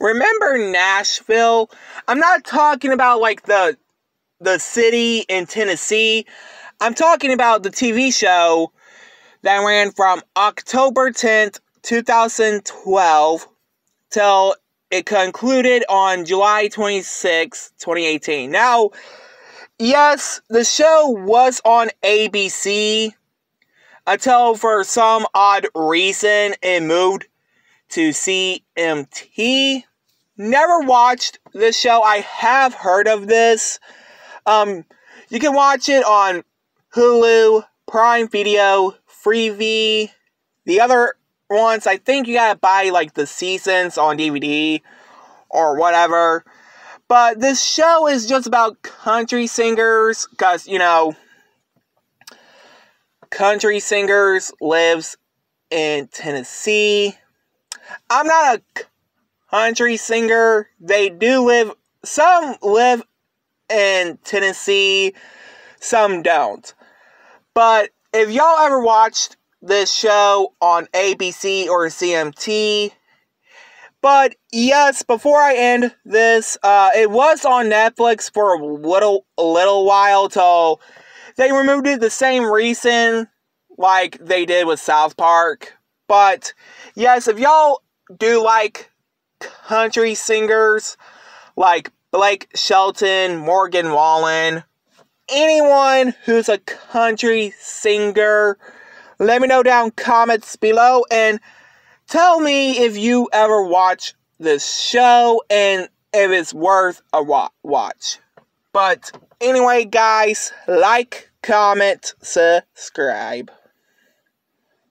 remember Nashville? I'm not talking about like the the city in Tennessee. I'm talking about the TV show that ran from October 10th, 2012 till it concluded on July 26, 2018. Now, yes, the show was on ABC until for some odd reason it moved to CMT. Never watched this show. I have heard of this. Um, you can watch it on Hulu, Prime Video, Freevee. The other ones, I think you gotta buy like the seasons on DVD or whatever. But this show is just about country singers, because, you know, country singers lives in Tennessee. I'm not a country singer. They do live, some live in Tennessee, some don't. But if y'all ever watched this show on ABC or CMT, but yes, before I end this, uh, it was on Netflix for a little, a little while till they removed it the same reason like they did with South Park. But yes, if y'all do like country singers like Blake Shelton, Morgan Wallen, anyone who's a country singer, let me know down comments below and tell me if you ever watch this show and if it's worth a watch. But anyway, guys, like, comment, subscribe.